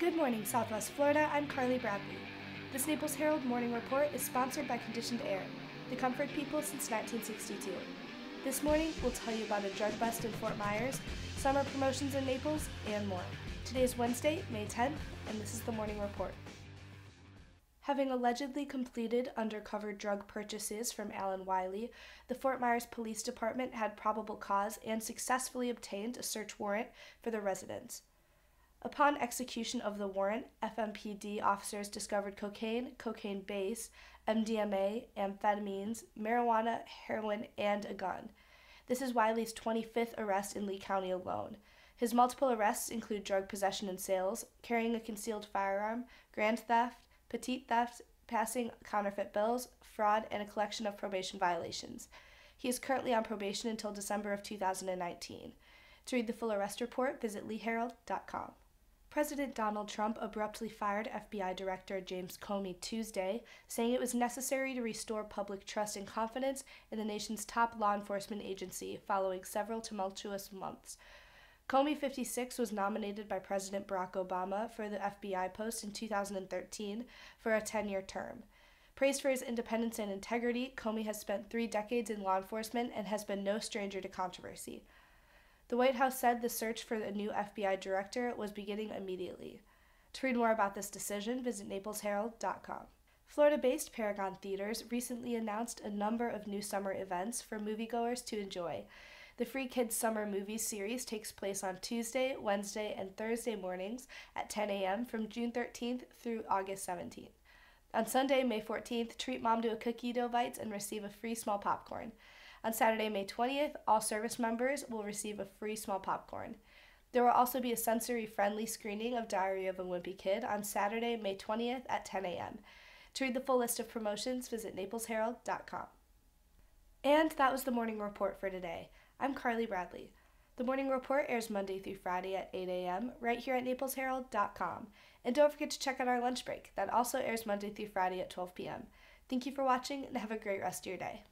Good morning, Southwest Florida. I'm Carly Bradley. This Naples Herald Morning Report is sponsored by Conditioned Air, the comfort people since 1962. This morning, we'll tell you about a drug bust in Fort Myers, summer promotions in Naples, and more. Today is Wednesday, May 10th, and this is the Morning Report. Having allegedly completed undercover drug purchases from Alan Wiley, the Fort Myers Police Department had probable cause and successfully obtained a search warrant for the residence. Upon execution of the warrant, FMPD officers discovered cocaine, cocaine base, MDMA, amphetamines, marijuana, heroin, and a gun. This is Wiley's 25th arrest in Lee County alone. His multiple arrests include drug possession and sales, carrying a concealed firearm, grand theft, petite theft, passing counterfeit bills, fraud, and a collection of probation violations. He is currently on probation until December of 2019. To read the full arrest report, visit leeherald.com. President Donald Trump abruptly fired FBI Director James Comey Tuesday, saying it was necessary to restore public trust and confidence in the nation's top law enforcement agency following several tumultuous months. Comey 56 was nominated by President Barack Obama for the FBI post in 2013 for a 10 year term. Praised for his independence and integrity, Comey has spent three decades in law enforcement and has been no stranger to controversy. The White House said the search for the new FBI director was beginning immediately. To read more about this decision, visit naplesherald.com. Florida based Paragon Theaters recently announced a number of new summer events for moviegoers to enjoy. The Free Kids Summer Movie series takes place on Tuesday, Wednesday, and Thursday mornings at 10 a.m. from June 13th through August 17th. On Sunday, May 14th, treat mom to a cookie dough bites and receive a free small popcorn. On Saturday, May 20th, all service members will receive a free small popcorn. There will also be a sensory friendly screening of Diary of a Wimpy Kid on Saturday, May 20th at 10 a.m. To read the full list of promotions, visit naplesherald.com. And that was the morning report for today. I'm Carly Bradley. The morning report airs Monday through Friday at 8 a.m. right here at naplesherald.com. And don't forget to check out our lunch break. That also airs Monday through Friday at 12 p.m. Thank you for watching and have a great rest of your day.